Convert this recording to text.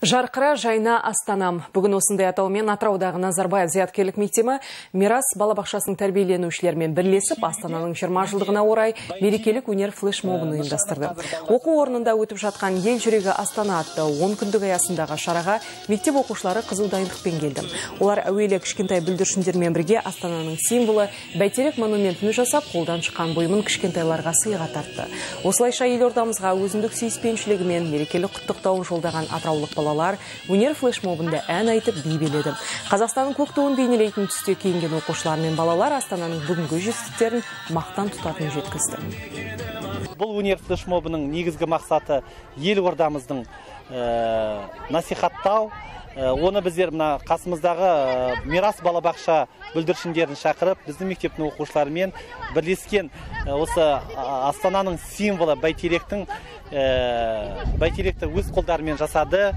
Жарқыра жайна Астанам. Бүгін осындай атаумен Атыраудағы Назарбаев зияткерлік мектебі Мирас балабақшасының тәрбиеленушілерімен бірлесіп Астананың 20 жылдығына орай мерекелік өнер флешмобын ұйымдастырды. Оқу орнында өтіп жатқан ел жүрегі Астана атты 10 күндік аясындағы шараға мектеп оқушылары қызу дайындықпен келді. Олар әуелі кішкентай бүлдіршіндермен бірге Астананың символы бәйтерек монументін жасап, қолдан шыққан бұйымын кішкентайларға сыйға тартты. Осылайша елордамызға өзіндік сүйіспеншілігімен мерекелік құттықтауын жолдаған атыраулық балалар өнер флешмобында ән айтып би биледі. Қазақстанның көк туын бейнелейтін түсте киінген оқушылар мен балалар астананың бүгінгі жетістіктерін мақтан тұтатынын жеткізді. Бұл өнер флешмобының негізгі мақсаты елордамыздың насихаттау. Оны біздер мына қасымыздағы мирас балабақша бүлдіршіндерін шақырып біздің мектептің оқушыларымен бірлескен осы астананың символы бәйтеректің бәйтеректі өз қолдарымен жасады.